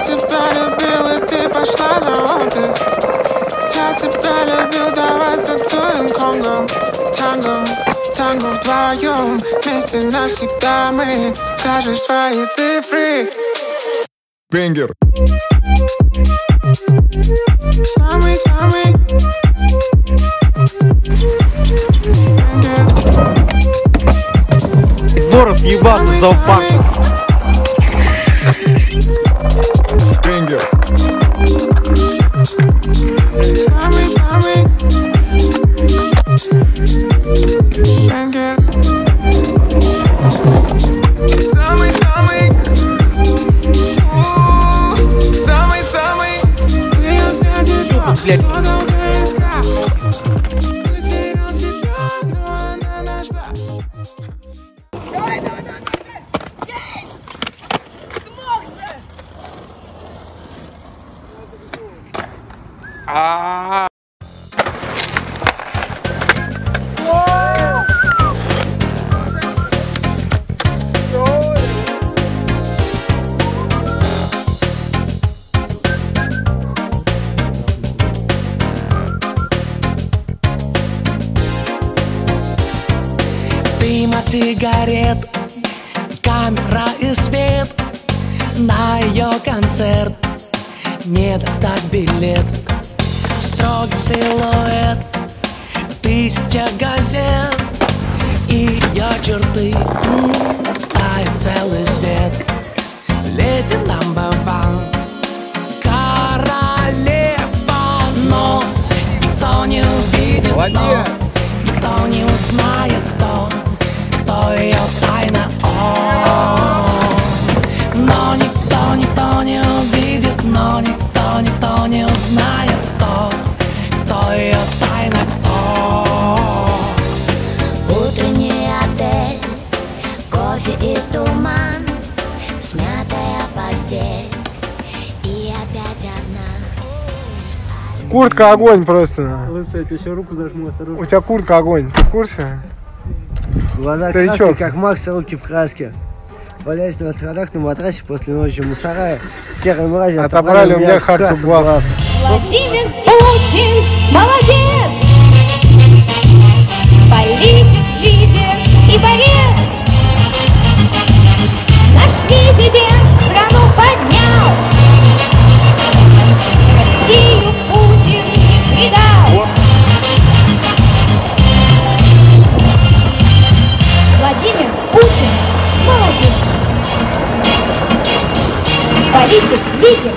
тебя любил, и ты пошла на отдых Я тебя любил, давай станцуем конго Танго, танго вдвоем. Вместе навсегда мы Скажешь свои цифры. Бенгер. Самый-самый Боров ебаться зоопарк. Давай, давай, давай, давай! Есть! Смог же! Дым от сигарет, камера и свет. На ее концерт не достать билет. Строгий силуэт, тысяча газет. И ее черты м, ставят целый свет. Леди number one Королева, но никто не увидит, но Куртка огонь просто. Лысый, я тебе еще руку зажму, осторожно. У тебя куртка огонь. Ты в курсе? Глаза Старичок. красные, как Макс, руки в краске. Валяясь на страдах на матрасе после ночи мусора, серой мрази Отобрали у меня карту глав. Владимир Путин молодец! Политик, Политик, лидер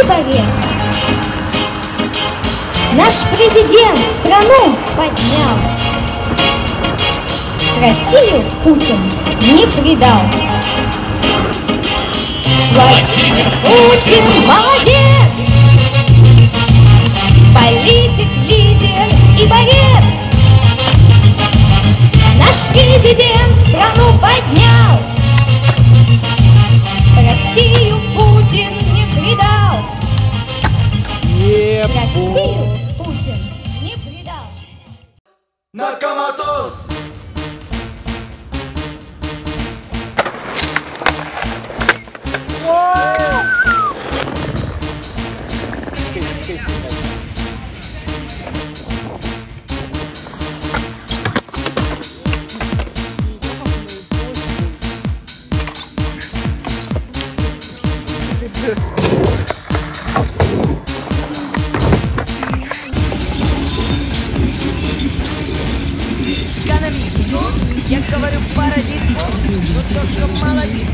и борец! Наш президент страну поднял. Россию Путин не предал. Владимир Путин молодец. Политик, лидер и борец. Наш президент Nakamatos! То, что молодец.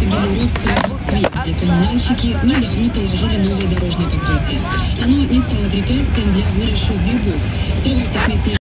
Коммунальщики недавно положили новое дорожное покрытие. Оно не стало препятствием для выросших грибов.